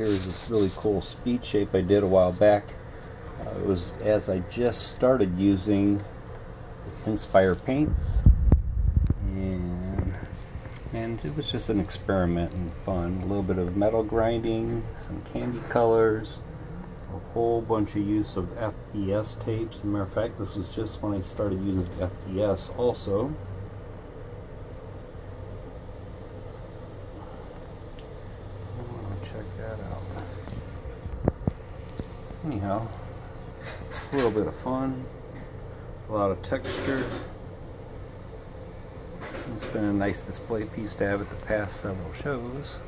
here is this really cool speed shape I did a while back. Uh, it was as I just started using Inspire paints and and it was just an experiment and fun. A little bit of metal grinding, some candy colors, a whole bunch of use of FBS tapes. As a matter of fact, this was just when I started using FBS also. Check that out. Anyhow, a little bit of fun, a lot of texture. It's been a nice display piece to have at the past several shows.